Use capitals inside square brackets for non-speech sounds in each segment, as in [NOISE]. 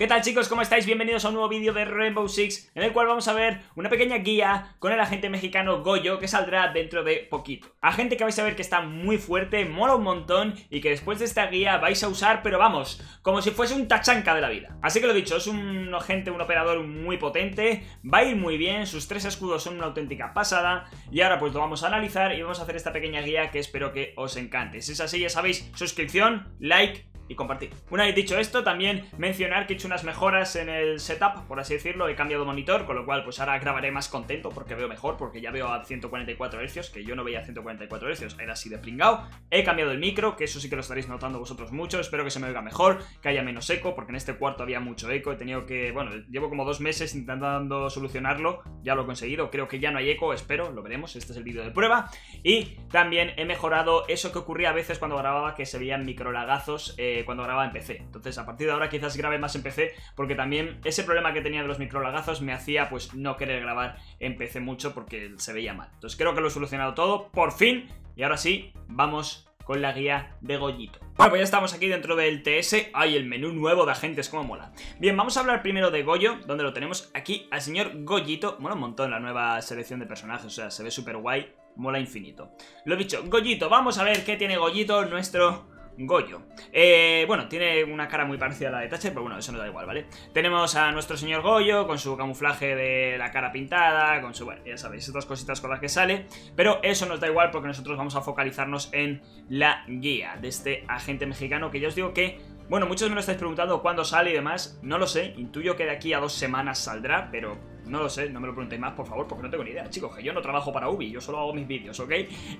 ¿Qué tal chicos? ¿Cómo estáis? Bienvenidos a un nuevo vídeo de Rainbow Six en el cual vamos a ver una pequeña guía con el agente mexicano Goyo que saldrá dentro de poquito. Agente que vais a ver que está muy fuerte, mola un montón y que después de esta guía vais a usar, pero vamos, como si fuese un tachanca de la vida. Así que lo dicho, es un agente, un operador muy potente, va a ir muy bien, sus tres escudos son una auténtica pasada y ahora pues lo vamos a analizar y vamos a hacer esta pequeña guía que espero que os encante. Si es así ya sabéis, suscripción, like y compartir. Una vez dicho esto, también mencionar que he hecho unas mejoras en el setup, por así decirlo, he cambiado monitor, con lo cual pues ahora grabaré más contento porque veo mejor, porque ya veo a 144 Hz, que yo no veía a 144 Hz, era así de pringao. He cambiado el micro, que eso sí que lo estaréis notando vosotros mucho, espero que se me oiga mejor, que haya menos eco, porque en este cuarto había mucho eco, he tenido que, bueno, llevo como dos meses intentando solucionarlo, ya lo he conseguido, creo que ya no hay eco, espero, lo veremos, este es el vídeo de prueba. Y también he mejorado eso que ocurría a veces cuando grababa, que se veían microlagazos, eh, cuando grababa en PC. Entonces, a partir de ahora quizás grabe más en PC, porque también ese problema que tenía de los microlagazos me hacía pues no querer grabar en PC mucho porque se veía mal. Entonces creo que lo he solucionado todo, por fin, y ahora sí, vamos con la guía de Goyito. Bueno, pues ya estamos aquí dentro del TS. ¡Ay, el menú nuevo de agentes! ¡Cómo mola! Bien, vamos a hablar primero de Goyo, donde lo tenemos aquí al señor Goyito. Mola un montón la nueva selección de personajes, o sea, se ve súper guay. Mola infinito. Lo dicho, Goyito, vamos a ver qué tiene Goyito, nuestro Goyo. Eh, bueno, tiene una cara muy parecida a la de Thatcher, pero bueno, eso no da igual, ¿vale? Tenemos a nuestro señor Goyo con su camuflaje de la cara pintada, con su, bueno, ya sabéis, estas cositas con las que sale, pero eso nos da igual porque nosotros vamos a focalizarnos en la guía de este agente mexicano que ya os digo que bueno, muchos me lo estáis preguntando cuándo sale y demás. No lo sé, intuyo que de aquí a dos semanas saldrá, pero no lo sé, no me lo preguntéis más, por favor, porque no tengo ni idea, chicos, que yo no trabajo para Ubi, yo solo hago mis vídeos, ¿ok?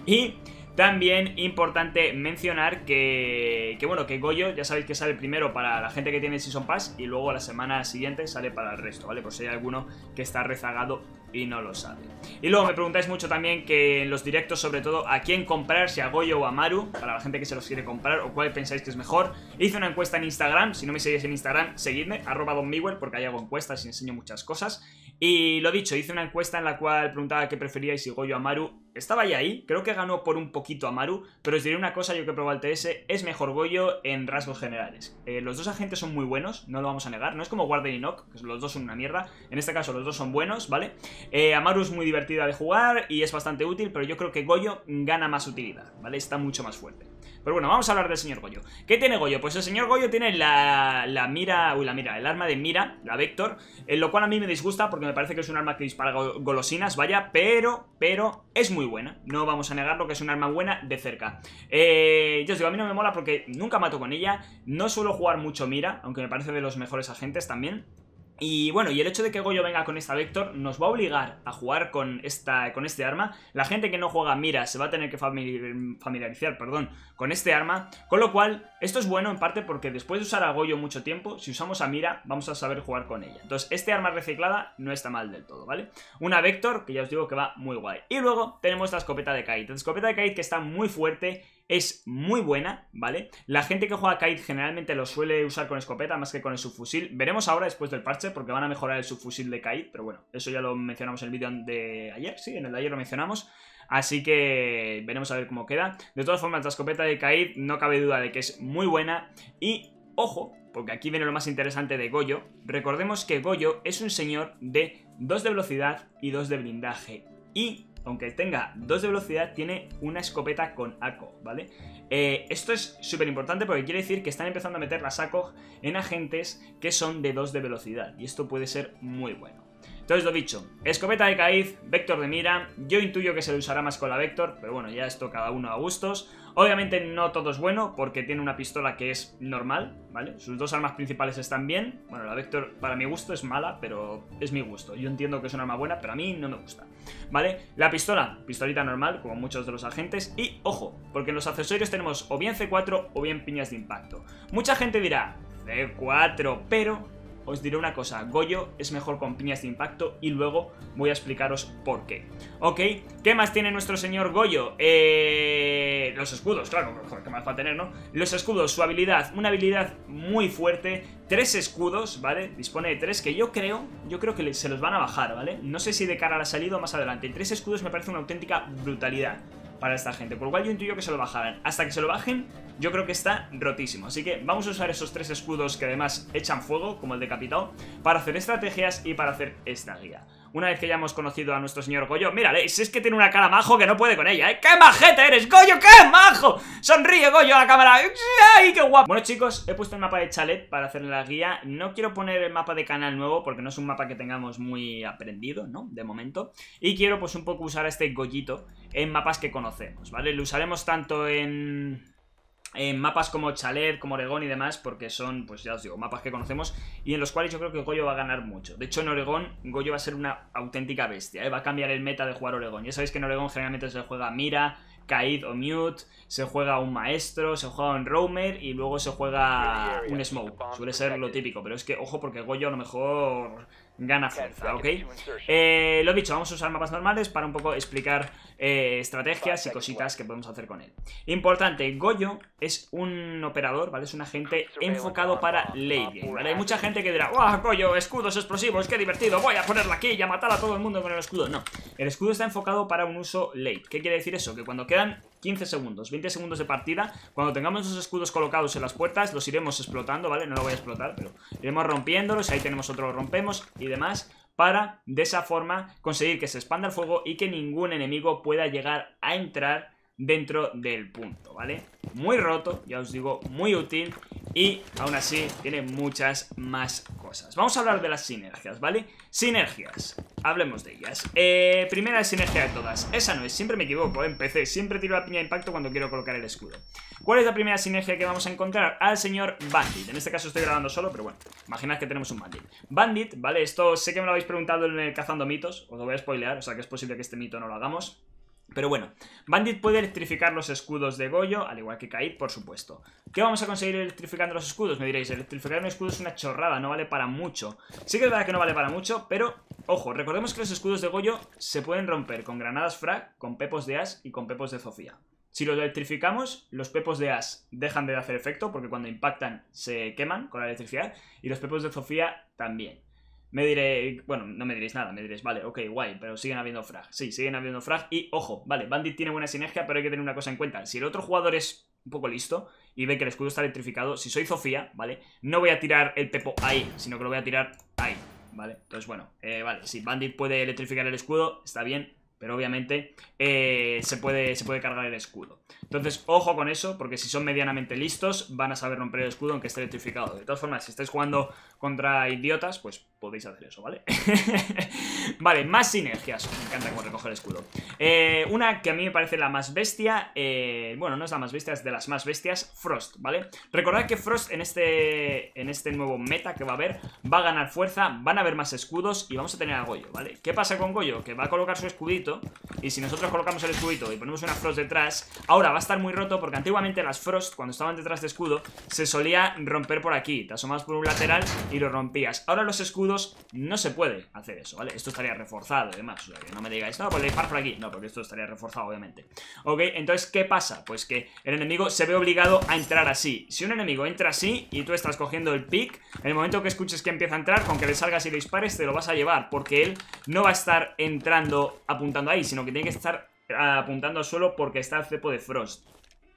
Y también importante mencionar que, bueno, que Goyo ya sabéis que sale primero para la gente que tiene Season Pass y luego la semana siguiente sale para el resto, ¿vale? Por si hay alguno que está rezagado y no lo sabe. Y luego me preguntáis mucho también que en los directos, sobre todo, a quién comprar, si a Goyo o a Maru, para la gente que se los quiere comprar o cuál pensáis que es mejor. Hice una encuesta en Instagram, si no me seguís en Instagram, seguidme, arroba Don porque ahí hago encuestas y enseño muchas cosas. Y lo dicho, hice una encuesta en la cual preguntaba qué preferíais, si Goyo o Amaru. Estaba ya ahí, creo que ganó por un poquito Amaru, pero os diré una cosa, yo que he probado el TS, es mejor Goyo en rasgos generales. Eh, los dos agentes son muy buenos, no lo vamos a negar, no es como Warden y Nock, que los dos son una mierda, en este caso los dos son buenos, ¿vale? Eh, Amaru es muy divertida de jugar y es bastante útil, pero yo creo que Goyo gana más utilidad, ¿vale? Está mucho más fuerte. Pero bueno, vamos a hablar del señor Goyo. ¿Qué tiene Goyo? Pues el señor Goyo tiene la, la mira, uy, la mira, el arma de mira, la Vector, en lo cual a mí me disgusta porque me parece que es un arma que dispara golosinas, vaya, pero, pero es muy buena. No vamos a negarlo que es un arma buena de cerca. Eh, yo os digo, a mí no me mola porque nunca mato con ella, no suelo jugar mucho mira, aunque me parece de los mejores agentes también. Y bueno, y el hecho de que Goyo venga con esta Vector nos va a obligar a jugar con, esta, con este arma. La gente que no juega Mira se va a tener que familiarizar perdón, con este arma. Con lo cual, esto es bueno en parte porque después de usar a Goyo mucho tiempo, si usamos a Mira, vamos a saber jugar con ella. Entonces, este arma reciclada no está mal del todo, ¿vale? Una Vector que ya os digo que va muy guay. Y luego tenemos la escopeta de Kite. La escopeta de Kite que está muy fuerte es muy buena, ¿vale? La gente que juega Kite generalmente lo suele usar con escopeta más que con el subfusil. Veremos ahora después del parche porque van a mejorar el subfusil de Kite, pero bueno, eso ya lo mencionamos en el vídeo de ayer, sí, en el de ayer lo mencionamos. Así que veremos a ver cómo queda. De todas formas, la escopeta de Kite no cabe duda de que es muy buena y, ojo, porque aquí viene lo más interesante de Goyo, recordemos que Goyo es un señor de 2 de velocidad y 2 de blindaje. Y aunque tenga 2 de velocidad, tiene una escopeta con ACO, ¿vale? Eh, esto es súper importante porque quiere decir que están empezando a meter las ACO en agentes que son de 2 de velocidad, y esto puede ser muy bueno. Entonces lo dicho, escopeta de Caiz, Vector de mira, yo intuyo que se lo usará más con la Vector, pero bueno, ya esto cada uno a gustos. Obviamente no todo es bueno, porque tiene una pistola que es normal, ¿vale? Sus dos armas principales están bien. Bueno, la Vector para mi gusto es mala, pero es mi gusto. Yo entiendo que es una arma buena, pero a mí no me gusta, ¿vale? La pistola, pistolita normal, como muchos de los agentes. Y, ojo, porque en los accesorios tenemos o bien C4 o bien piñas de impacto. Mucha gente dirá, C4, pero os diré una cosa, Goyo es mejor con piñas de impacto y luego voy a explicaros por qué. ¿Ok? ¿Qué más tiene nuestro señor Goyo? Eh... Los escudos, claro, ¿qué más va a tener, no? Los escudos, su habilidad, una habilidad muy fuerte, tres escudos, ¿vale? Dispone de tres que yo creo, yo creo que se los van a bajar, ¿vale? No sé si de cara a la salida o más adelante. Tres escudos me parece una auténtica brutalidad. Para esta gente. Por lo cual yo intuyo que se lo bajarán. Hasta que se lo bajen, yo creo que está rotísimo. Así que vamos a usar esos tres escudos que además echan fuego, como el decapitado, para hacer estrategias y para hacer esta guía. Una vez que ya hemos conocido a nuestro señor Goyo Mírale, si es que tiene una cara majo que no puede con ella, ¿eh? ¡Qué majete eres, Goyo! ¡Qué majo! Sonríe, Goyo, a la cámara ¡Ay, qué guapo! Bueno, chicos, he puesto el mapa de chalet para hacerle la guía No quiero poner el mapa de canal nuevo porque no es un mapa que tengamos muy aprendido, ¿no? De momento Y quiero, pues, un poco usar este Goyito en mapas que conocemos, ¿vale? Lo usaremos tanto en en mapas como Chalet, como Oregón y demás, porque son, pues ya os digo, mapas que conocemos y en los cuales yo creo que Goyo va a ganar mucho. De hecho, en Oregón, Goyo va a ser una auténtica bestia, ¿eh? va a cambiar el meta de jugar Oregón. Ya sabéis que en Oregón generalmente se juega Mira, Kaid o Mute, se juega un maestro, se juega un roamer y luego se juega un smoke. Suele ser lo típico, pero es que, ojo, porque Goyo a lo mejor gana fuerza, ¿ok? Eh, lo dicho, vamos a usar mapas normales para un poco explicar eh, estrategias y cositas que podemos hacer con él. Importante, Goyo es un operador, ¿vale? Es un agente enfocado para late game, ¿vale? Hay mucha gente que dirá, ¡Wow, Goyo, escudos explosivos, qué divertido! Voy a ponerla aquí y a matar a todo el mundo con el escudo. No, el escudo está enfocado para un uso late. ¿Qué quiere decir eso? Que cuando quedan 15 segundos, 20 segundos de partida Cuando tengamos los escudos colocados en las puertas Los iremos explotando, ¿vale? No lo voy a explotar, pero iremos rompiéndolos Ahí tenemos otro, lo rompemos y demás Para, de esa forma, conseguir que se expanda el fuego Y que ningún enemigo pueda llegar a entrar dentro del punto, ¿vale? Muy roto, ya os digo, muy útil y aún así tiene muchas más cosas. Vamos a hablar de las sinergias, ¿vale? Sinergias, hablemos de ellas. Eh, primera sinergia de todas, esa no es, siempre me equivoco, empecé, siempre tiro la piña de impacto cuando quiero colocar el escudo. ¿Cuál es la primera sinergia que vamos a encontrar? Al señor Bandit, en este caso estoy grabando solo, pero bueno, imaginad que tenemos un Bandit. Bandit, ¿vale? Esto sé que me lo habéis preguntado en el Cazando Mitos, os lo voy a spoilear, o sea que es posible que este mito no lo hagamos. Pero bueno, Bandit puede electrificar los escudos de Goyo, al igual que Kaid, por supuesto. ¿Qué vamos a conseguir electrificando los escudos? Me diréis, electrificar un escudo es una chorrada, no vale para mucho. Sí que es verdad que no vale para mucho, pero, ojo, recordemos que los escudos de Goyo se pueden romper con granadas frag, con pepos de as y con pepos de Zofía. Si los electrificamos, los pepos de as dejan de hacer efecto, porque cuando impactan se queman con la electricidad, y los pepos de Zofía también. Me diré, bueno, no me diréis nada, me diréis, vale, ok, guay, pero siguen habiendo frag. Sí, siguen habiendo frag y, ojo, vale, Bandit tiene buena sinergia, pero hay que tener una cosa en cuenta. Si el otro jugador es un poco listo y ve que el escudo está electrificado, si soy Sofía, ¿vale? No voy a tirar el pepo ahí, sino que lo voy a tirar ahí, ¿vale? Entonces, bueno, eh, vale, si Bandit puede electrificar el escudo, está bien, pero obviamente eh, se, puede, se puede cargar el escudo. Entonces, ojo con eso, porque si son medianamente listos, van a saber romper el escudo aunque esté electrificado. De todas formas, si estáis jugando contra idiotas, pues podéis hacer eso, ¿vale? [LAUGHS] vale, más sinergias. Me encanta cómo recoger el escudo. Eh, una que a mí me parece la más bestia, eh, bueno, no es la más bestia, es de las más bestias, Frost, ¿vale? Recordad que Frost en este, en este nuevo meta que va a haber, va a ganar fuerza, van a haber más escudos y vamos a tener a Goyo, ¿vale? ¿Qué pasa con Goyo? Que va a colocar su escudito y si nosotros colocamos el escudito y ponemos una Frost detrás, ahora va a estar muy roto porque antiguamente las Frost, cuando estaban detrás de escudo, se solía romper por aquí. Te asomabas por un lateral y lo rompías. Ahora los escudos no se puede hacer eso, ¿vale? Esto estaría reforzado además, o sea, que no me digáis, no, pues le dispar por aquí. No, porque esto estaría reforzado, obviamente. Ok, entonces, ¿qué pasa? Pues que el enemigo se ve obligado a entrar así. Si un enemigo entra así y tú estás cogiendo el pick, en el momento que escuches que empieza a entrar, con que le salgas y le dispares, te lo vas a llevar, porque él no va a estar entrando apuntando ahí, sino que tiene que estar apuntando al suelo porque está el cepo de Frost.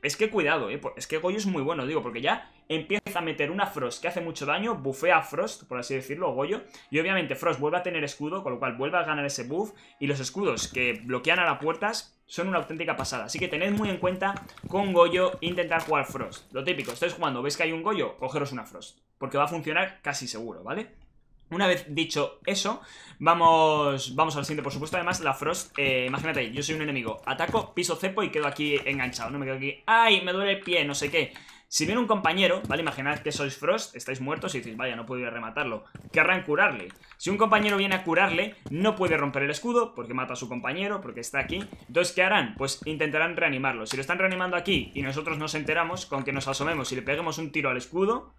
Es que cuidado, ¿eh? Es que Goyo es muy bueno, digo, porque ya empieza a meter una Frost que hace mucho daño, bufea a Frost, por así decirlo, Goyo, y obviamente Frost vuelve a tener escudo, con lo cual vuelve a ganar ese buff, y los escudos que bloquean a las puertas son una auténtica pasada. Así que tened muy en cuenta con Goyo intentar jugar Frost. Lo típico, estáis jugando, veis que hay un Goyo, cogeros una Frost, porque va a funcionar casi seguro, ¿vale? Una vez dicho eso, vamos, vamos al siguiente, por supuesto. Además, la Frost, eh, imagínate, yo soy un enemigo. Ataco, piso cepo y quedo aquí enganchado. No me quedo aquí. ¡Ay! Me duele el pie, no sé qué. Si viene un compañero, ¿vale? Imaginad que sois Frost, estáis muertos y decís, vaya, no puedo ir a rematarlo. Querrán curarle. Si un compañero viene a curarle, no puede romper el escudo porque mata a su compañero, porque está aquí. Entonces, ¿qué harán? Pues intentarán reanimarlo. Si lo están reanimando aquí y nosotros nos enteramos, con que nos asomemos y le peguemos un tiro al escudo,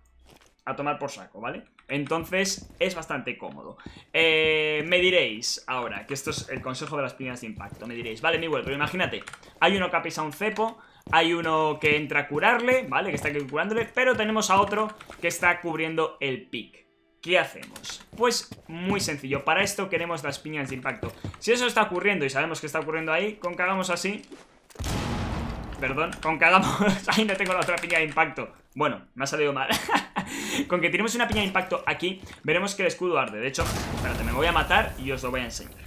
a tomar por saco, ¿vale? Entonces es bastante cómodo eh, Me diréis ahora, que esto es el consejo de las piñas de impacto Me diréis, vale, mi vuelo, pero imagínate Hay uno que ha pisado un cepo Hay uno que entra a curarle, ¿vale? Que está aquí curándole Pero tenemos a otro que está cubriendo el pick ¿Qué hacemos? Pues muy sencillo, para esto queremos las piñas de impacto Si eso está ocurriendo y sabemos que está ocurriendo ahí Con que hagamos así Perdón, con que hagamos... [LAUGHS] Ahí no tengo la otra piña de impacto Bueno, me ha salido mal [LAUGHS] [LAUGHS] Con que tiremos una piña de impacto aquí Veremos que el escudo arde. De hecho, espérate, me voy a matar y os lo voy a enseñar.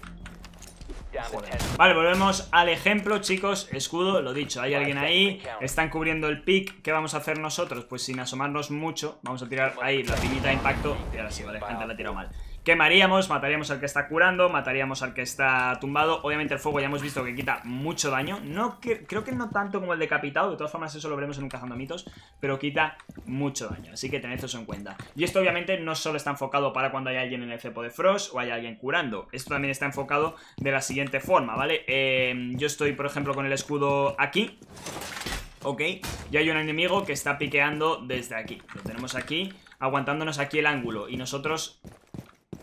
Vale, volvemos al ejemplo, chicos. Escudo, lo dicho, hay alguien ahí. Están cubriendo el pick, ¿qué vamos a hacer nosotros? Pues sin asomarnos mucho, vamos a tirar ahí la piñita de impacto. Y ahora sí, vale, gente la ha tirado mal Quemaríamos, mataríamos al que está curando, mataríamos al que está tumbado. Obviamente el fuego ya hemos visto que quita mucho daño. No Creo que no tanto como el decapitado, de todas formas eso lo veremos en un cazando mitos, pero quita mucho daño. Así que tened eso en cuenta. Y esto obviamente no solo está enfocado para cuando hay alguien en el cepo de Frost o hay alguien curando. Esto también está enfocado de la siguiente forma, ¿vale? Eh, yo estoy, por ejemplo, con el escudo aquí. Ok, y hay un enemigo que está piqueando desde aquí Lo tenemos aquí, aguantándonos aquí el ángulo Y nosotros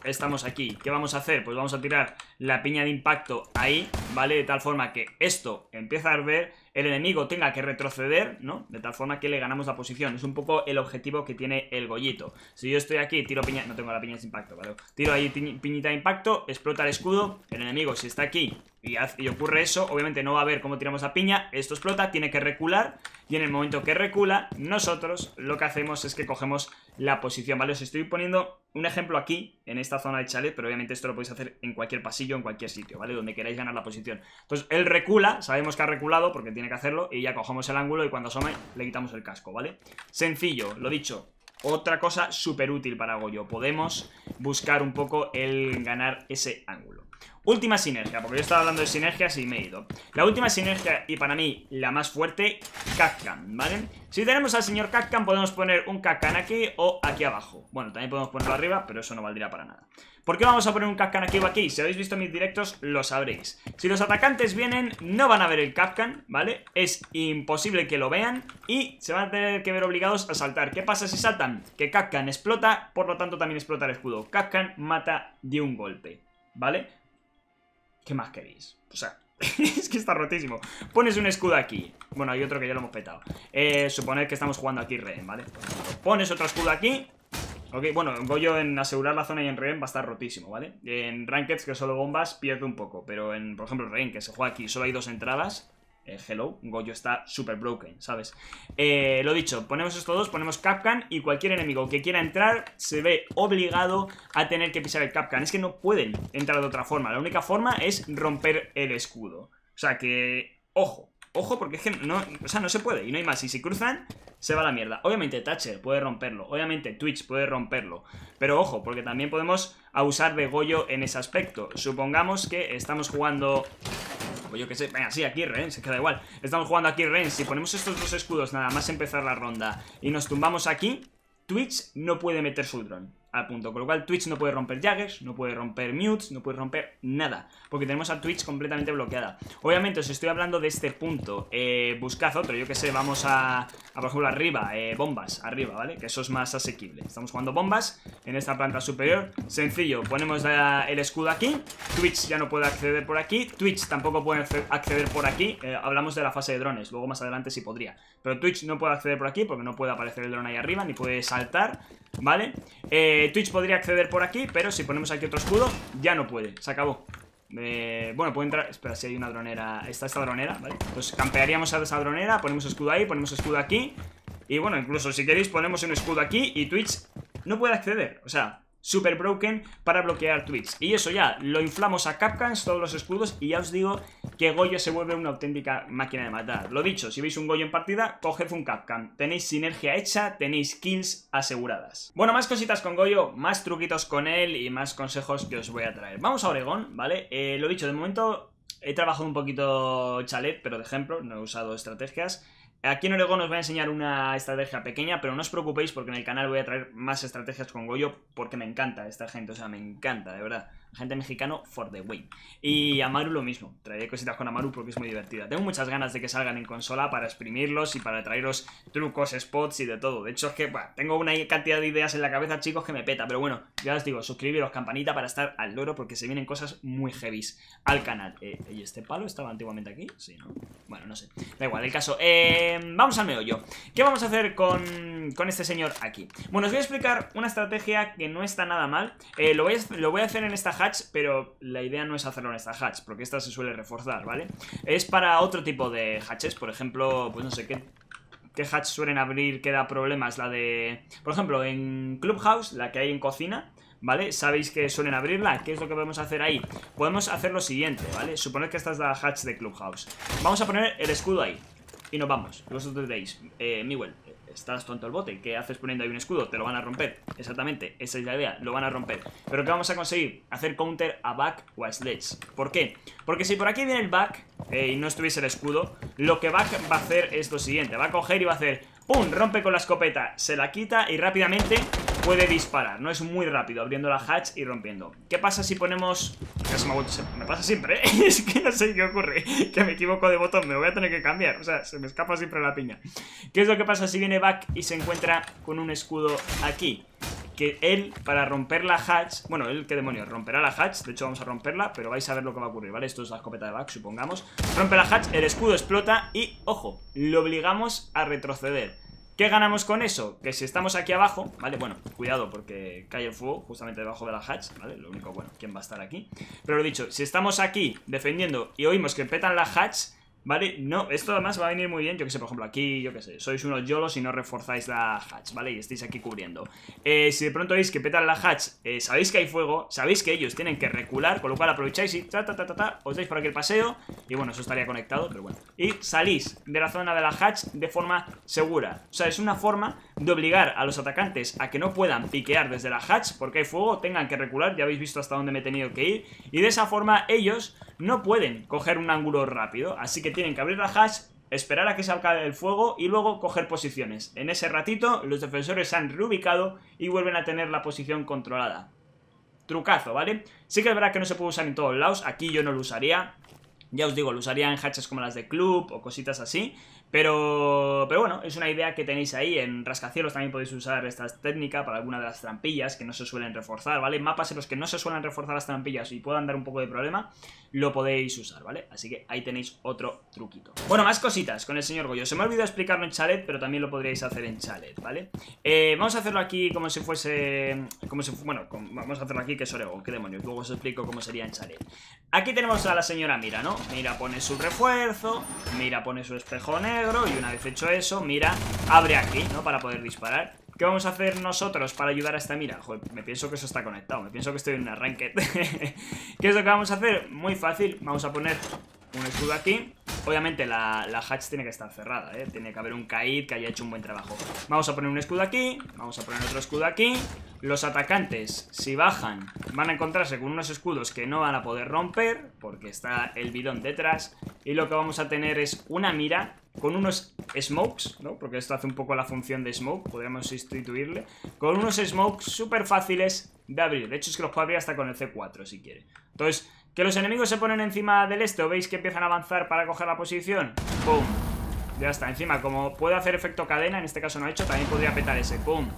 estamos aquí. ¿Qué vamos a hacer? Pues vamos a tirar la piña de impacto ahí, ¿vale? De tal forma que esto empieza a arder, el enemigo tenga que retroceder, ¿no? De tal forma que le ganamos la posición. Es un poco el objetivo que tiene el gollito. Si yo estoy aquí, tiro piña... No tengo la piña de impacto, ¿vale? Tiro ahí piñita de impacto, explota el escudo, el enemigo si está aquí y, y ocurre eso, obviamente no va a ver cómo tiramos la piña, esto explota, tiene que recular y en el momento que recula, nosotros lo que hacemos es que cogemos la posición, ¿vale? Os estoy poniendo un ejemplo aquí, en esta zona de chalet, pero obviamente esto lo podéis hacer en cualquier pasillo, en cualquier sitio, ¿vale? Donde queráis ganar la posición. Entonces, él recula, sabemos que ha reculado porque que hacerlo, y ya cogemos el ángulo y cuando asome le quitamos el casco, ¿vale? Sencillo, lo dicho, otra cosa súper útil para Goyo. Podemos buscar un poco el ganar ese ángulo. Última sinergia, porque yo estaba hablando de sinergias y me he ido. La última sinergia, y para mí la más fuerte, Kakkan, ¿vale? Si tenemos al señor Kakkan, podemos poner un Kakkan aquí o aquí abajo. Bueno, también podemos ponerlo arriba, pero eso no valdría para nada. ¿Por qué vamos a poner un Kakkan aquí o aquí? Si habéis visto mis directos, lo sabréis. Si los atacantes vienen, no van a ver el Kakkan, ¿vale? Es imposible que lo vean y se van a tener que ver obligados a saltar. ¿Qué pasa si saltan? Que Kakkan explota, por lo tanto también explota el escudo. Kakkan mata de un golpe, ¿vale? ¿Qué más queréis? O sea, [LAUGHS] es que está rotísimo. Pones un escudo aquí. Bueno, hay otro que ya lo hemos petado. Eh, suponer que estamos jugando aquí rehén, ¿vale? Pones otro escudo aquí. Ok, bueno, Goyo en asegurar la zona y en rehén va a estar rotísimo, ¿vale? En Rankeds, que solo bombas, pierde un poco. Pero en, por ejemplo, rehén, que se juega aquí, solo hay dos entradas eh, hello, Goyo está super broken, ¿sabes? Eh, lo dicho, ponemos estos dos, ponemos Capcan y cualquier enemigo que quiera entrar se ve obligado a tener que pisar el Capcan. Es que no pueden entrar de otra forma, la única forma es romper el escudo. O sea que, ojo, ojo porque es que no, o sea, no se puede y no hay más. Y si cruzan, se va a la mierda. Obviamente Thatcher puede romperlo, obviamente Twitch puede romperlo, pero ojo, porque también podemos abusar de Goyo en ese aspecto. Supongamos que estamos jugando pues yo que sé, venga, sí, aquí Ren, se queda igual Estamos jugando aquí Ren, si ponemos estos dos escudos nada más empezar la ronda Y nos tumbamos aquí, Twitch no puede meter su dron al punto. Con lo cual Twitch no puede romper Jaggers, no puede romper Mutes, no puede romper nada. Porque tenemos a Twitch completamente bloqueada. Obviamente os estoy hablando de este punto. Eh, buscad otro, yo que sé, vamos a, por ejemplo, arriba, eh, bombas, arriba, ¿vale? Que eso es más asequible. Estamos jugando bombas en esta planta superior. Sencillo, ponemos el escudo aquí. Twitch ya no puede acceder por aquí. Twitch tampoco puede acceder por aquí. Eh, hablamos de la fase de drones, luego más adelante sí podría. Pero Twitch no puede acceder por aquí porque no puede aparecer el drone ahí arriba, ni puede saltar, ¿vale? Eh Twitch podría acceder por aquí, pero si ponemos aquí otro escudo, ya no puede, se acabó. Eh, bueno, puede entrar... Espera, si hay una dronera... Está esta dronera, ¿vale? Pues campearíamos a esa dronera, ponemos escudo ahí, ponemos escudo aquí. Y bueno, incluso si queréis ponemos un escudo aquí y Twitch no puede acceder. O sea, super broken para bloquear Twitch. Y eso ya, lo inflamos a Capcans, todos los escudos, y ya os digo que Goyo se vuelve una auténtica máquina de matar. Lo dicho, si veis un Goyo en partida, coged un Capcan. Tenéis sinergia hecha, tenéis kills aseguradas. Bueno, más cositas con Goyo, más truquitos con él y más consejos que os voy a traer. Vamos a Oregón, ¿vale? Eh, lo dicho, de momento he trabajado un poquito chalet, pero de ejemplo, no he usado estrategias. Aquí en Oregón os voy a enseñar una estrategia pequeña, pero no os preocupéis porque en el canal voy a traer más estrategias con Goyo porque me encanta esta gente, o sea, me encanta, de verdad gente mexicano for the win. Y Amaru lo mismo, traeré cositas con Amaru porque es muy divertida. Tengo muchas ganas de que salgan en consola para exprimirlos y para traeros trucos, spots y de todo. De hecho, es que tengo una cantidad de ideas en la cabeza, chicos, que me peta. Pero bueno, ya os digo, suscribiros, campanita para estar al loro porque se vienen cosas muy heavies al canal. Eh, ¿Y este palo estaba antiguamente aquí? Sí, ¿no? Bueno, no sé. Da igual, el caso. Eh, eh, vamos al meollo. ¿Qué vamos a hacer con, con, este señor aquí? Bueno, os voy a explicar una estrategia que no está nada mal. Eh, lo, voy a, lo voy a hacer en esta hatch, pero la idea no es hacerlo en esta hatch, porque esta se suele reforzar, ¿vale? Es para otro tipo de hatches, por ejemplo, pues no sé qué qué hatch suelen abrir que da problemas. La de, por ejemplo, en Clubhouse, la que hay en cocina, ¿vale? Sabéis que suelen abrirla. ¿Qué es lo que podemos hacer ahí? Podemos hacer lo siguiente, ¿vale? Suponer que esta es la hatch de Clubhouse. Vamos a poner el escudo ahí. Y nos vamos. Vosotros diréis, eh, Miguel, estás tonto el bote, ¿qué haces poniendo ahí un escudo? Te lo van a romper. Exactamente, esa es la idea, lo van a romper. Pero ¿qué vamos a conseguir? Hacer counter a back o a sledge. ¿Por qué? Porque si por aquí viene el back eh, y no estuviese el escudo, lo que back va a hacer es lo siguiente. Va a coger y va a hacer ¡Pum! Rompe con la escopeta, se la quita y rápidamente puede disparar. No es muy rápido abriendo la hatch y rompiendo. ¿Qué pasa si ponemos...? me, me pasa siempre, ¿eh? [LAUGHS] es que no sé qué ocurre. Que me equivoco de botón, me voy a tener que cambiar. O sea, se me escapa siempre la piña. ¿Qué es lo que pasa si viene back y se encuentra con un escudo aquí? que él, para romper la hatch Bueno, él, qué demonios, romperá la hatch De hecho, vamos a romperla, pero vais a ver lo que va a ocurrir, ¿vale? Esto es la escopeta de back, supongamos Rompe la hatch, el escudo explota y, ojo, lo obligamos a retroceder ¿Qué ganamos con eso? Que si estamos aquí abajo, ¿vale? Bueno, cuidado porque cae el fuego justamente debajo de la hatch, ¿vale? Lo único, bueno, ¿quién va a estar aquí? Pero lo dicho, si estamos aquí defendiendo y oímos que petan la hatch ¿Vale? No, esto además va a venir muy bien, yo que sé, por ejemplo, aquí, yo que sé, sois unos yolos y no reforzáis la hatch, ¿vale? Y estáis aquí cubriendo. Eh, si de pronto veis que petan la hatch, eh, sabéis que hay fuego, sabéis que ellos tienen que recular, con lo cual aprovecháis y ta, ta, ta, ta, ta, os dais por aquí el paseo, y bueno, eso estaría conectado, pero bueno. Y salís de la zona de la hatch de forma segura. O sea, es una forma de obligar a los atacantes a que no puedan piquear desde la hatch, porque hay fuego, tengan que recular, ya habéis visto hasta dónde me he tenido que ir, y de esa forma ellos no pueden coger un ángulo rápido, así que tienen que abrir la hash, esperar a que salga el fuego y luego coger posiciones. En ese ratito los defensores se han reubicado y vuelven a tener la posición controlada. Trucazo, ¿vale? Sí que es verdad que no se puede usar en todos lados, aquí yo no lo usaría. Ya os digo, lo usaría en hatches como las de club o cositas así. Pero, pero bueno, es una idea que tenéis ahí. En rascacielos también podéis usar esta técnica para alguna de las trampillas que no se suelen reforzar, ¿vale? Mapas en los que no se suelen reforzar las trampillas y puedan dar un poco de problema, lo podéis usar, ¿vale? Así que ahí tenéis otro truquito. Bueno, más cositas con el señor Goyo. Se me ha olvidado explicarlo en chalet, pero también lo podríais hacer en chalet, ¿vale? Eh, vamos a hacerlo aquí como si fuese... Como si, bueno, vamos a hacerlo aquí que es Oregon, qué demonios. Luego os explico cómo sería en chalet. Aquí tenemos a la señora Mira, ¿no? Mira pone su refuerzo, Mira pone su espejo negro y una vez hecho eso, mira, abre aquí, ¿no? Para poder disparar. ¿Qué vamos a hacer nosotros para ayudar a esta mira? Joder, me pienso que eso está conectado, me pienso que estoy en un arranque. [LAUGHS] ¿Qué es lo que vamos a hacer? Muy fácil, vamos a poner un escudo aquí Obviamente la, la, hatch tiene que estar cerrada, ¿eh? Tiene que haber un Kaid que haya hecho un buen trabajo Vamos a poner un escudo aquí Vamos a poner otro escudo aquí Los atacantes, si bajan, van a encontrarse con unos escudos que no van a poder romper Porque está el bidón detrás Y lo que vamos a tener es una mira con unos smokes, ¿no? Porque esto hace un poco la función de smoke, podríamos sustituirle. Con unos smokes súper fáciles de abrir. De hecho, es que los puedo abrir hasta con el C4, si quiere. Entonces, que los enemigos se ponen encima del este o veis que empiezan a avanzar para coger la posición. ¡Pum! Ya está, encima, como puede hacer efecto cadena, en este caso no ha hecho, también podría petar ese. ¡Pum!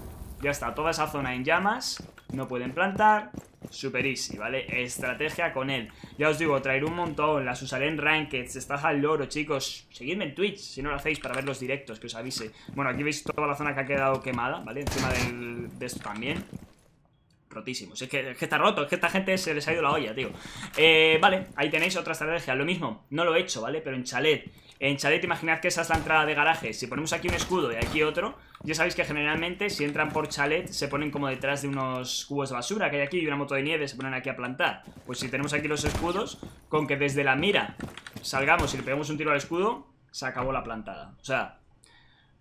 Ya está, toda esa zona en llamas. No pueden plantar. Super easy, ¿vale? Estrategia con él. Ya os digo, traer un montón. Las usaré en Rankeds. Estás al loro, chicos. Seguidme en Twitch, si no lo hacéis, para ver los directos, que os avise. Bueno, aquí veis toda la zona que ha quedado quemada, ¿vale? Encima del, de esto también rotísimos. Es que, está roto, es que esta gente se les ha ido la olla, tío. Eh, vale, ahí tenéis otra estrategia. Lo mismo, no lo he hecho, ¿vale? Pero en chalet. En chalet, imaginad que esa es la entrada de garaje. Si ponemos aquí un escudo y aquí otro, ya sabéis que generalmente si entran por chalet se ponen como detrás de unos cubos de basura que hay aquí y una moto de nieve se ponen aquí a plantar. Pues si tenemos aquí los escudos, con que desde la mira salgamos y le pegamos un tiro al escudo, se acabó la plantada. O sea,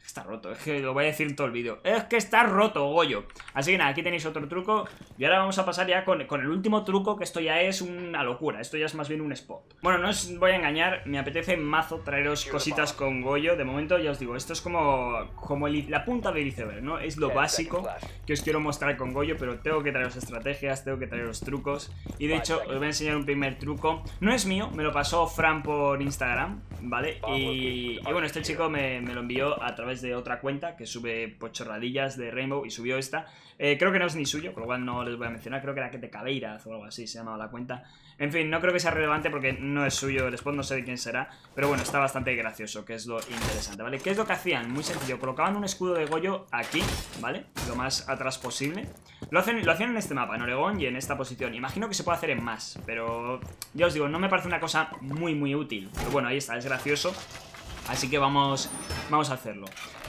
Está roto, es que lo voy a decir en todo el vídeo. Es que está roto, Goyo. Así que nada, aquí tenéis otro truco. Y ahora vamos a pasar ya con, el último truco Que esto ya es una locura, esto ya es más bien un spot. Bueno, no os voy a engañar Me apetece mazo traeros cositas con Goyo. De momento ya os digo, esto es como, como la punta del iceberg, ¿no? Es lo básico que os quiero mostrar con Goyo Pero tengo que traeros estrategias, tengo que traeros trucos. Y de hecho, os voy a enseñar un primer truco. No es mío, me lo pasó Fran por Instagram, ¿vale? Y, y bueno, este chico me, me lo envió a través de otra cuenta que sube pues, chorradillas de Rainbow y subió esta. Eh, creo que no es ni suyo, con lo cual no les voy a mencionar. Creo que era que de Cabeiras o algo así se llamaba la cuenta. En fin, no creo que sea relevante porque no es suyo el spot, no sé de quién será. Pero bueno, está bastante gracioso, que es lo interesante, ¿vale? ¿Qué es lo que hacían? Muy sencillo, colocaban un escudo de Goyo aquí, ¿vale? Lo más atrás posible. Lo, hacen, lo hacían en este mapa, en Oregón y en esta posición. Imagino que se puede hacer en más, pero ya os digo, no me parece una cosa muy, muy útil. Pero bueno, ahí está, es gracioso. Así que vamos, vamos a hacerlo.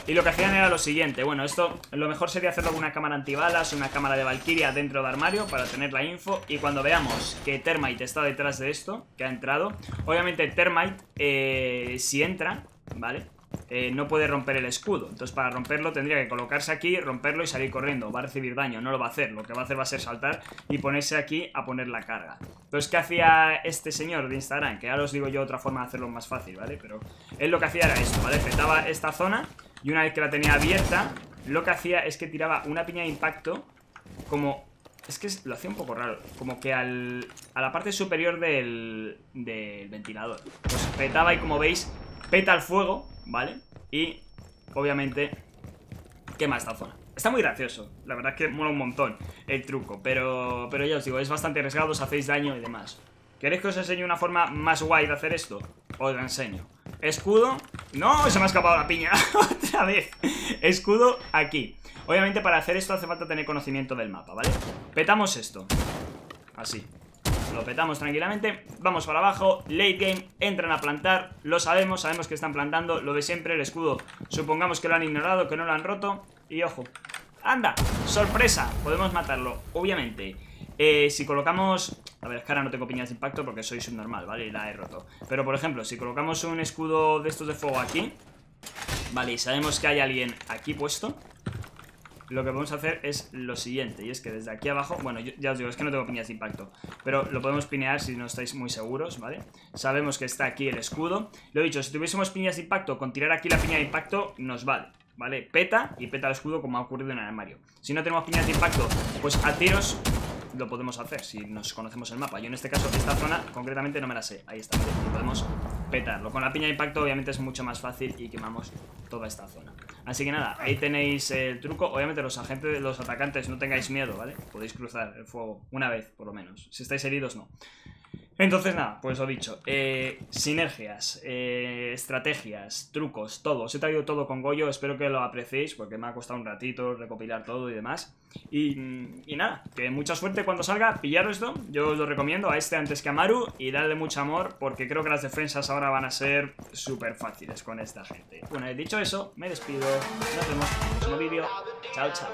Y lo que hacían era lo siguiente, bueno, esto lo mejor sería hacerlo con una cámara antibalas, una cámara de Valkyria dentro de armario para tener la info y cuando veamos que Termite está detrás de esto, que ha entrado, obviamente Termite, eh, si entra, ¿vale? Eh, no puede romper el escudo. Entonces para romperlo tendría que colocarse aquí, romperlo y salir corriendo. Va a recibir daño, no lo va a hacer. Lo que va a hacer va a ser saltar y ponerse aquí a poner la carga. Entonces, ¿qué hacía este señor de Instagram? Que ahora os digo yo otra forma de hacerlo más fácil, ¿vale? Pero él lo que hacía era esto, ¿vale? Petaba esta zona y una vez que la tenía abierta, lo que hacía es que tiraba una piña de impacto como... Es que lo hacía un poco raro, como que al, a la parte superior del, del ventilador. Pues petaba y como veis, peta el fuego, ¿vale? Y, obviamente, quema esta zona. Está muy gracioso, la verdad es que mola un montón el truco, pero, pero ya os digo, es bastante arriesgado, os hacéis daño y demás. ¿Queréis que os enseñe una forma más guay de hacer esto? Os lo enseño. Escudo. ¡No! Se me ha escapado la piña. [LAUGHS] Otra vez. Escudo aquí. Obviamente para hacer esto hace falta tener conocimiento del mapa, ¿vale? Petamos esto. Así. Lo petamos tranquilamente. Vamos para abajo. Late game. Entran a plantar. Lo sabemos. Sabemos que están plantando. Lo de siempre. El escudo. Supongamos que lo han ignorado, que no lo han roto. Y ojo. ¡Anda! ¡Sorpresa! Podemos matarlo. Obviamente. Eh, si colocamos... A ver, es que no tengo piñas de impacto porque soy subnormal, ¿vale? Y la he roto. Pero, por ejemplo, si colocamos un escudo de estos de fuego aquí Vale, y sabemos que hay alguien aquí puesto Lo que podemos hacer es lo siguiente Y es que desde aquí abajo... Bueno, ya os digo, es que no tengo piñas de impacto Pero lo podemos pinear si no estáis muy seguros, ¿vale? Sabemos que está aquí el escudo Lo he dicho, si tuviésemos piñas de impacto Con tirar aquí la piña de impacto nos vale ¿Vale? Peta y peta el escudo como ha ocurrido en el armario Si no tenemos piñas de impacto, pues a tiros lo podemos hacer si nos conocemos el mapa. Yo en este caso, esta zona concretamente no me la sé. Ahí está, podemos petarlo. Con la piña de impacto obviamente es mucho más fácil y quemamos toda esta zona. Así que nada, ahí tenéis el truco. Obviamente los agentes, los atacantes, no tengáis miedo, ¿vale? Podéis cruzar el fuego una vez, por lo menos. Si estáis heridos, no. Entonces nada, pues lo dicho, eh, sinergias, eh, estrategias, trucos, todo, os he traído todo con Goyo, espero que lo apreciéis porque me ha costado un ratito recopilar todo y demás. Y, nada, que mucha suerte cuando salga, pillaros esto, yo os lo recomiendo a este antes que a Maru y darle mucho amor porque creo que las defensas ahora van a ser súper fáciles con esta gente. Bueno, dicho eso, me despido, nos vemos en el próximo vídeo, chao chao.